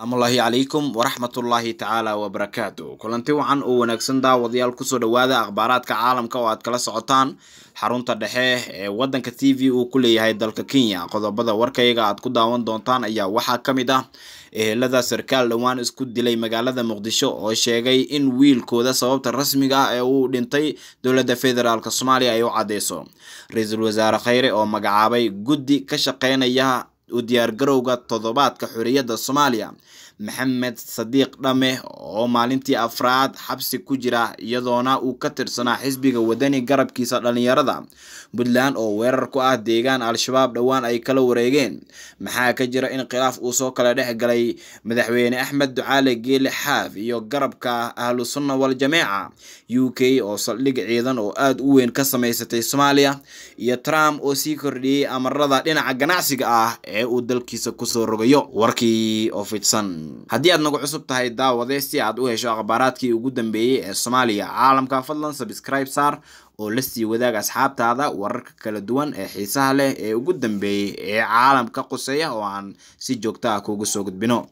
asalaamullaahi calaykum waraxmatullaahi tacaala wabarakaatu kulanti wacan oo wanaagsan daawadayaal ku soo dhawaada akhbaaraadka caalamka oo aad kala socotaan xarunta dhexe ee wadanka t v uu ku leeyahay dalka kenya. Qodobada warkayga aad ku daawan doontaan ayaa waxaa ka mid ah ehelada sarkaal dhowaan isku dilay magaalada muqdisho oo sheegay in wiilkooda sababta rasmiga ah ee uu dhintay dowladda federaalk soomaaliya ay u cadeyso ra'iisul wasaare kheyre oo magacaabay guddi ka shaqeynaya u diyaargarowga toddobaadka xorriyadda soomaaliya maxamed sadiiq dhame oo maalintii afraad xabsi ku jira iyadoona uu ka tirsanaa xisbiga wadani garabkiisa dhalinyarada puntland oo weerar ku ah deegaan al-shabaab dhowaan ay kala wareegeen. Maxaa ka jira in khilaaf uu soo kala dhex galay madaxweyne axmed ducaale geele xaaf iyo garabka ahlu sunna wal jameeca u k oo saldhig ciidan oo aada u weyn ka samaysatay soomaaliya iyo trump oo sii kordhiyey amarada dhinaca ganacsiga ah ee uu dalkiisa ku soo rogayo. Warkii oo fidsan haddii aad nagu cusub tahay daawade si aad u hesho akhbaaraadkii ugu dambeeyey ee soomaaliya. Caalamka fadlan sabscribe saar oo la sii wadaag asxaabtaada wararka kala duwan ee xiisaha leh ee ugu dambeeyey ee caalamka quseeya oo aan si joogta ah kuugu soo gudbino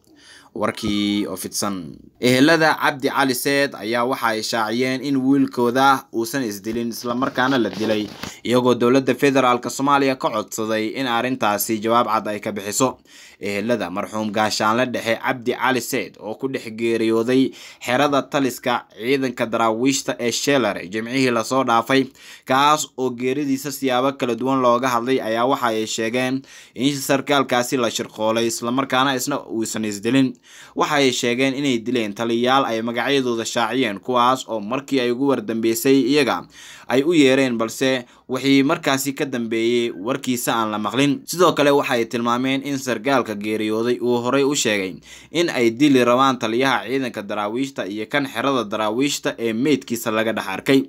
warkii oo fidsan. Ehelada cabdi cali seed ayaa waxa ay shaaciyeen in wiilkooda uusan isdilin islamarkaana la dilay iyagoo dowladda federaalk soomaaliya ka codsaday in arrintaasi jawaab cad ay ka bixiso. Ehelada marxuum gaashaanle dhexe cabdi cali seed oo ku dhex geeriyooday xerada taliska ciidanka daraawiishta ee sheelar jimcihii la soo dhaafay kaas oo geeridiisa siyaabo kala duwan looga hadlay ayaa waxa ay sheegeen in sarkaalkaasi la shirqoolay islamarkaana isna uusan isdilin waxa ay sheegeen inay dileen taliyayaal ay magacyadooda shaaciyeen kuwaas oo markii ay ugu wardambeysay iyaga ay u yeereen balse wixii markaasi ka dambeeyey warkiisa aan la maqlin. Sidoo kale waxaay tilmaameen in sarkaalka geeriyooday uu horey u sheegay in ay dili rabaan taliyaha ciidanka daraawiishta iyo kan xerada daraawiishta ee meydkiisa laga dhex arkay.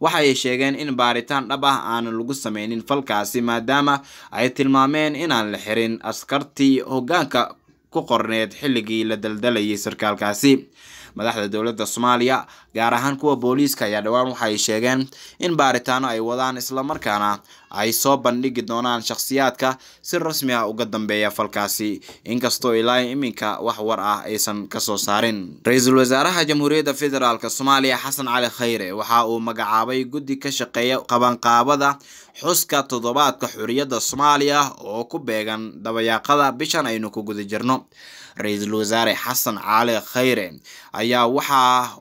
Waxaay sheegeen in baaritaan dhab ah aanan lagu sameynin falkaasi maadaama ay tilmaameen inaan la xirin askartii hoggaanka ku qorneed xilligii la daldalayay sarkaalkaasi. Madaxda dowladda soomaaliya gaar ahaan kuwa booliiska ayaa dhowaan waxaay sheegeen in baaritaano ay wadaan islamarkaana ay soo bandhigi doonaan shakhsiyaadka si rasmi ah uga dambeeya falkaasi. Inkastoo ilaa iminka wax war ah aysan ka soo saarin. Ra'iisul wasaaraha jamhuuriyadda federaalk soomaaliya xasan cali kheyre waxa uu magacaabay guddi ka shaqeeya qabanqaabada xuska toddobaadka xorriyadda soomaaliya oo ku beegan dabayaaqada bishan aynu ku guda jirno. Ra'iisul wasaare xasan cali kheyre ayaa waxa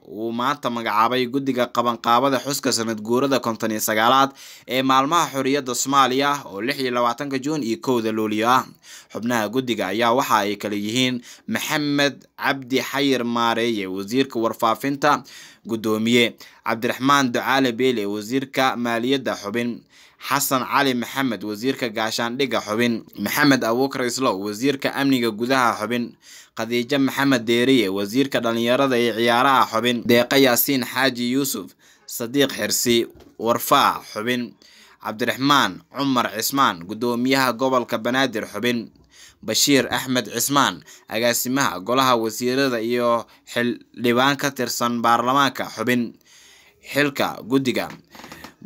uu maanta magacaabay guddiga qabanqaabada xuska sanad guurada konton iyo sagaalaad ee maalmaha xorriyadda soomaaliya oo lix iyo labaatanka juun iyo kowda luuliyo ah. Xubnaha guddiga ayaa waxa ay kale yihiin maxamed cabdi xayir maareeye wasiirka warfaafinta guddoomiye cabdiraxmaan ducaale beele wasiirka maaliyadda xubin xasan cali maxamed wasiirka gaashaandhigga xubin maxamed abuukar islow wasiirka amniga gudaha xubin khadiijo maxamed deeriye wasiirka dhalinyarada iyo ciyaaraha xubin deeqa yaasiin xaaji yuusuf sadiiq xirsi warfaa xubin cabdiraxmaan cumar cismaan guddoomiyaha gobolka banaadir xubin bashiir axmed cismaan agaasimaha golaha wasiirada iyo xildhibaan ka tirsan baarlamaanka xubin. Xilka guddiga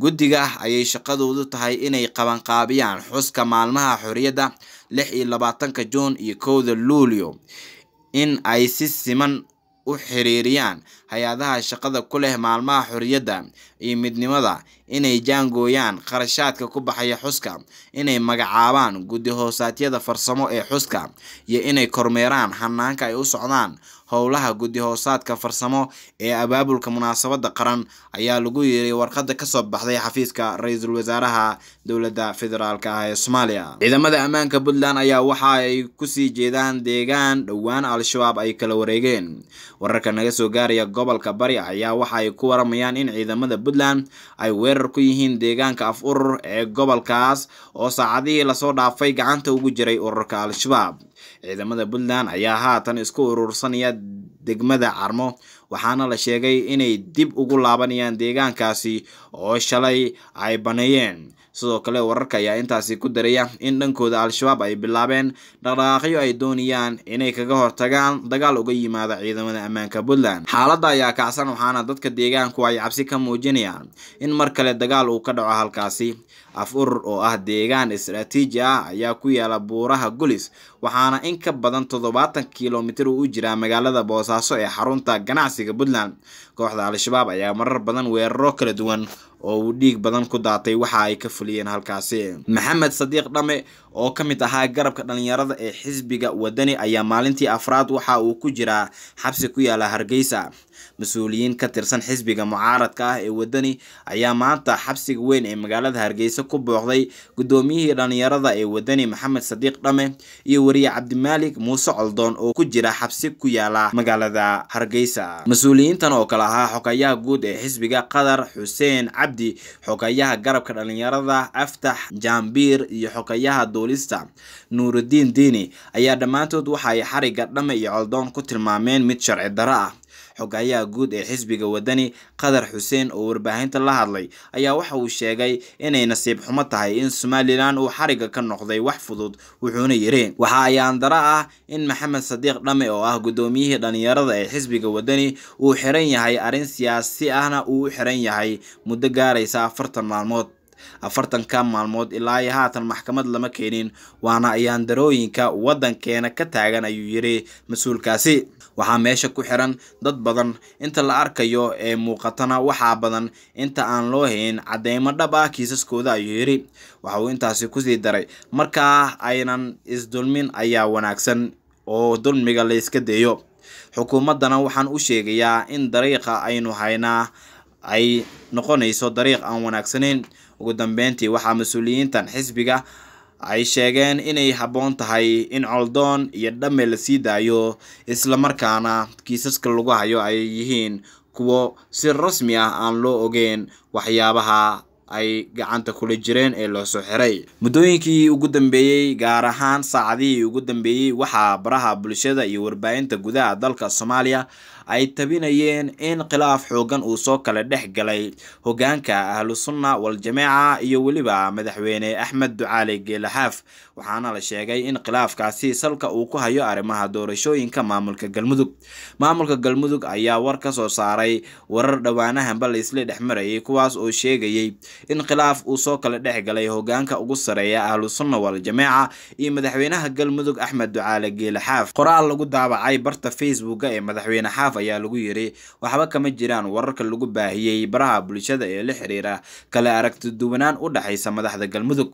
guddiga ayay shaqadoodu tahay inay qabanqaabiyaan xuska maalmaha xorriyadda lix iyo labaatanka juun iyo kowda luulyo in ay si siman u xiriiriyaan hay'adaha shaqada ku leh maalmaha xorriyadda iyo midnimada inay jaangooyaan kharashaadka ku baxaya xuska inay magacaabaan guddi hoosaadyada farsamo ee xuska iyo inay kormeeraan hanaanka ay u socdaan howlaha guddi hoosaadka farsamo ee abaabulka munaasabada qaran ayaa lagu yeeray warqada ka soo baxday xafiiska ra'iisul wasaaraha dowladda federaalk ah ee soomaaliya. Ciidamada ammaanka puntland ayaa waxa ay ku sii jeedaan deegaan dhowaan al-shabaab ay kala wareegeen. Wararka naga soo gaaraya gobolka bari ayaa waxa ay ku waramayaan in ciidamada puntland ay weerar ku yihiin deegaanka af urur ee gobolkaas oo saacadihii la soo dhaafay gacanta ugu jiray ururka al-shabaab ciidamada puntland ayaa haatan isku urursanaya degmada carmo waxaana la sheegay inay dib ugu laabanayaan deegaankaasi oo shalay ay baneeyeen. Sidoo kale wararka ayaa intaasi ku daraya in dhankooda al-shabaab ay bilaabeen dhaqdhaqaaqyo ay doonayaan inay kaga hortagaan dagaal uga yimaada ciidamada ammaanka puntland. Xaaladda ayaa kacsan waxaana dadka deegaanku ay cabsi ka muujinayaan in mar kale dagaal uu ka dhaco halkaasi af urur oo ah deegaan istaraatiiji ah ayaa ku yaalla buuraha gulis waxaana in ka badan toddobaatan kilomitir uu u jiraa magaalada boosaaso ee xarunta ganacsiga puntland. Kooxda al-shabaab ayaa marar badan weeraro kala duwan oo uu dhiig badan ku daatay waxa ay ka fuliyeen halkaasi. Maxamed sadiiq dhame oo ka mid ahaa garabka dhalinyarada ee xisbiga wadani ayaa maalintii afraad waxa uu ku jiraa xabsi ku yaalla hargeysa. Mas'uuliyiin ka tirsan xisbiga mucaaradka ah ee wadani ayaa maanta xabsiga weyn ee magaalada hargeysa ku booqday guddoomiyihii dhalinyarada ee wadani maxamed sadiiq dhame iyo wariye cabdimaalik muuse coldoon oo ku jira xabsi ku yaalla magaalada hargeysa. Mas'uuliyiintan oo kale ahaa xogayaha guud ee xisbiga qatar xuseen cabdi xogayaha garabka dhalinyarada aftax jaambiir iyo xogayaha duulista. Nuurudiin diini ayaa dhammaantood waxa ay xariga dhame iyo coldoon ku tilmaameen mid sharci darro ah xogayaha guud ee xisbiga wadani qatar xuseen oo warbaahinta la hadlay ayaa waxa uu sheegay inay nasiib xumo tahay in somalilan uu xariga ka noqday wax fudud wuxuuna yiri waxa ayaan daro ah in maxamed sadiiq dhame oo ah guddoomiyihii dhalinyarada ee xisbiga wadani uu xiran yahay arrin siyaasi ahna uu u xiran yahay muddo gaaraysa afartan maalmood afartanka maalmood ilaa iyo haatan maxkamad lama keenin waana ayaandarooyinka waddankeena ka taagan ayuu yiri mas'uulkaasi waxaa meesha ku xiran dad badan. Inta la arkayo ee muuqatana waxaa badan. Inta aan loo hayn cadeymo dhab ah kiisaskooda ayuu yiri. Waxa uu intaasi ku sii daray. Markaa aynan isdulmin ayaa wanaagsan oo dulmiga la iska daeyo xukuumaddana waxaan u sheegayaa in dariiqa aynu haynaa ay noqonayso dariiq aan wanaagsanayn. Ugu dambeyntii waxaa mas'uuliyiintan xisbiga ay sheegeen inay habboon tahay in coldoon iyo dhamme la sii daayo islamarkaana kiisaska lagu hayo ay yihiin kuwo si rasmi ah aan loo ogeyn waxyaabaha ay gacanta kula jireen ee loo soo xiray. Muddooyinkii ugu dambeeyey gaar ahaan saacadihii ugu dambeeyey waxaa baraha bulshada iyo warbaahinta gudaha dalka soomaaliya ay tabinayeen in khilaaf xoogan uu soo kala dhex galay hogaanka ahlu sunna wal-jameeca iyo weliba madaxweyne axmed ducaale geelaxaaf waxaana la sheegay in khilaafkaasi salka uu ku hayo arrimaha doorashooyinka maamulka galmudug. Maamulka galmudug ayaa war ka soo saaray warar dhowaanahanba la isla dhex marayay kuwaas oo sheegayay in khilaaf uu soo kala dhex galay hogaanka ugu sareeya ahlu sunna wal-jameeca iyo madaxweynaha galmudug axmed ducaale geelaxaaf qoraal lagu daabacay barta facebooka ee madaxweyne xaaf ayaa lagu yiri waxba kama jiraan wararka lagu baahiyey baraha bulshada ee la xiriira kala aragtiduwanaan u dhexaysa madaxda galmudug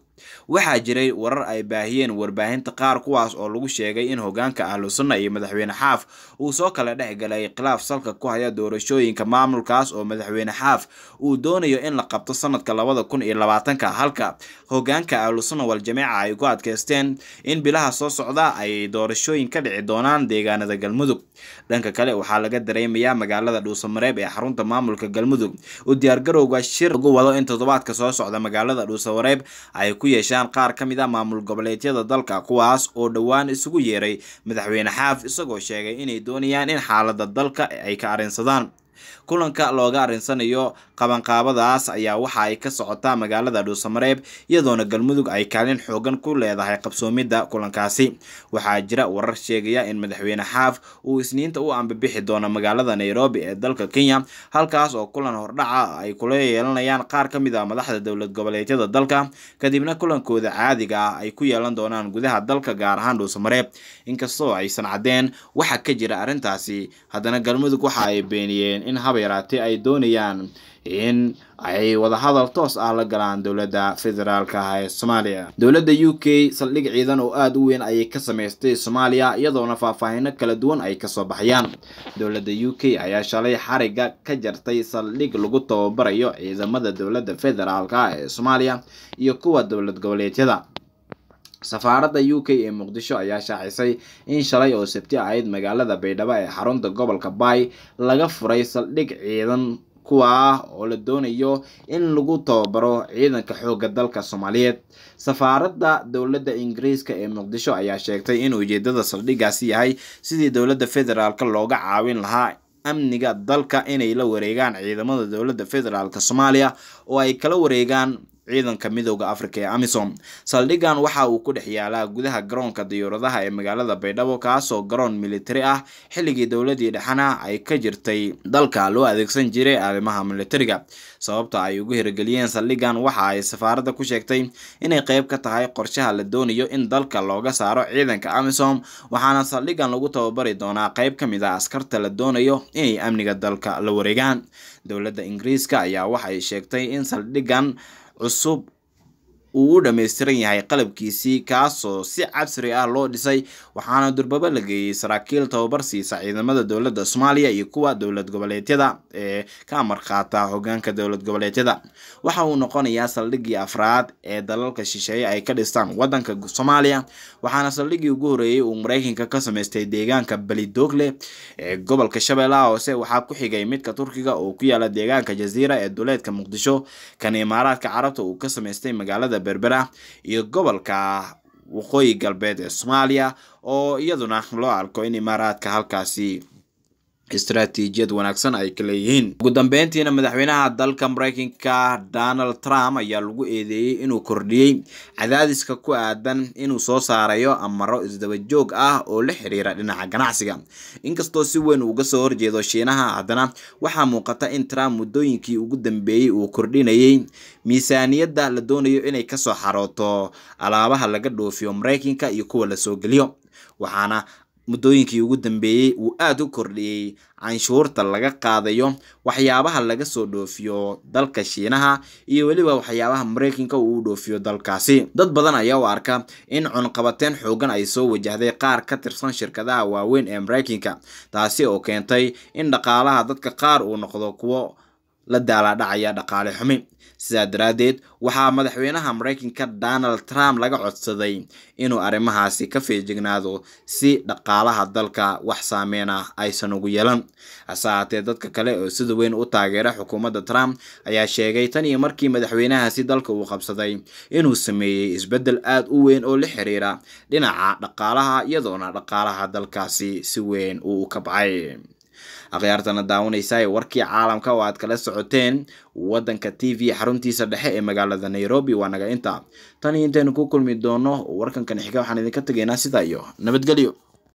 waxaa jiray warar ay baahiyeen warbaahinta qaar kuwaas oo lagu sheegay in hogaanka ahlu sunna iyo madaxweyne xaaf uu soo kala dhex galay khilaaf salka ku haya doorashooyinka maamulkaas oo madaxweyne xaaf uu doonayo in la qabto sanadka labada kun iyo labaatanka halka. Hogaanka ahlu sunna wal-jameeca ay ku adkeysteen in bilaha soo socda ay doorashooyin ka dhici doonaan deegaanada galmudug. Dhanka kale waxaa laga dareemayaa magaalada dhuusamareeb ee xarunta maamulka galmudug. U diyaargarowga shir lagu wado in toddobaadka soo socda magaalada dhuusamareeb ay ku yeeshaan qaar ka mid a maamul goboleedyada dalka kuwaas oo dhowaan isugu yeeray madaxweyne xaaf isagoo sheegay inay doonayaan in xaalada dalka ay ka arrinsadaan kulanka looga arrinsanayo qabanqaabadaas ayaa waxa ay ka socotaa magaalada dhuusamareeb iyadoona galmudug ay kaalin xoogan ku leedahay qabsoomidda kulankaasi. Waxaa jira warar sheegaya in madaxweyne xaaf uu isniinta u ambibixi doono magaalada nairobi ee dalka kenya halkaas oo kulan hordhaca ay kula yeelanayaan qaar ka mid ah madaxda dowlad goboleedyada dalka. Kadibna kulankooda caadiga ah ay ku yeelan doonaan gudaha dalka gaar ahaan dhuusamareeb inkastoo aysan caddeen waxa ka jira arrintaasi haddana galmudug waxa ay beeniyeen in haba yaraatee ay doonayaan in ay wadahadal toos ah la galaan dowladda federaalka ah ee soomaaliya. Dowladda u k saldhig ciidan oo aada u weyn ayay ka samaystay soomaaliya iyadoona faahfaahino kala duwan ay ka soo baxayaan. Dowladda u k ayaa shalay xariga ka jartay saldhig lagu tababarayo ciidamada dowladda federaalka ah ee soomaaliya iyo kuwa dowlad goboleedyada safaaradda u k ee muqdisho ayaa shaacisay in shalay oo sabti ahayd magaalada baydhabo ee xarunta gobolka baay laga furay saldhig ciidan kuwa ah oo la doonayo in lagu tababaro ciidanka xoogga dalka soomaaliyeed. Safaaradda dowladda ingiriiska ee muqdisho ayaa sheegtay in ujeedada saldhigaasi yahay sidii dowladda federaalka looga caawin lahaa amniga dalka inay la wareegaan ciidamada dowladda federaalk soomaaliya oo ay kala wareegaan ciidanka midooda africa ee amisom. Saldhigan waxa uu ku dhex yaalaa gudaha garoonka diyuuradaha ee magaalada baydhabo kaasoo garoon militari ah xilligii dowladii dhexena ay ka jirtay dalka loo adeegsan jiray arrimaha militariga sababta ay ugu hirgeliyeen saldhigan waxa ay safaaradda ku sheegtay inay qeyb ka tahay qorshaha la doonayo in dalka looga saaro ciidanka amisom waxaana saldhigan lagu tababari doonaa qeyb ka mid a askarta la doonayo inay amniga dalka la wareegaan. Dowladda ingiriiska ayaa waxay sheegtay in saldhigan cusub uu u dhammaystiran yahay qalabkiisii kaasoo si casri ah loo dhisay waxaana durbaba la geeyey saraakiil tababar siisa ciidamada dowladda soomaaliya iyo kuwa dowlad goboleedyada ee ka amar qaata hogaanka dowlad goboleedyada. Waxa uu noqonayaa saldhigii afraad ee dalalka shisheeye ay ka dhistaan wadanka soomaaliya waxaana saldhigii ugu horeeyey uu mareykanka ka sameystay deegaanka belidogle ee gobolka shabeellaha hoose waxaa ku xigay midka turkiga oo ku yaalla deegaanka jaziira ee duleedka muqdisho. Kan imaaraadka carabta uu ka sameystay magaalada berbera iyo gobolka waqooyi galbeed ee soomaaliya oo iyaduna loo arko in imaaraadka halkaasi istaraatiijiyad wanaagsan ay ka leeyihiin ugu dambeyntiina madaxweynaha dalka mareykanka donald trump ayaa lagu eedeeyey inuu kordhiyey cadaadiska ku aadan inuu soo saarayo amaro isdaba joog ah oo la xiriira dhinaca ganacsiga. Inkastoo si weyn uga soo horjeedo shiinaha haddana waxaa muuqata in trump muddooyinkii ugu dambeeyey uu kordhinayay miisaaniyadda la doonayo inay ka soo xarooto alaabaha laga dhoofiyo mareykanka iyo kuwa la soo geliyo. Waxaana muddooyinkii ugu dambeeyey uu aada u kordhiyey canshuurta laga qaadayo waxyaabaha laga soo dhoofiyo dalka shiinaha iyo weliba waxyaabaha mareykanka uu u dhoofiyo dalkaasi. Dad badan ayaa u arka in cunqabateen xoogan ay soo wajahday qaar ka tirsan shirkadaha waaweyn ee mareykanka taasi oo keentay in dhaqaalaha dadka qaar uu noqdo kuwo la daalaadhacaya dhaqaale xumi. Sidaa daraaddeed waxaa madaxweynaha mareykanka donald trump laga codsaday inuu arrimahaasi ka feejignaado si dhaqaalaha dalka wax saameyn ah aysan ugu yeelan. Hase haatee dadka kale oo sida weyn u taageera xukuumadda trump ayaa sheegay tan iyo markii madaxweynahaasi dalka uu qabsaday inuu sameeyey isbeddel aada u weyn oo la xiriira dhinaca dhaqaalaha iyadoona dhaqaalaha dalkaasi si weyn uu ka bacay akhyaartana daawanaysa warkii caalamka oo aad kala socoteen waddanka t v xaruntiisa dhexe ee magaalada nairobi waa naga inta tan iyo intaynu ku kulmi doono warkankan xiga waxaan idinka tegaynaa sidaa iyo nabadgelyo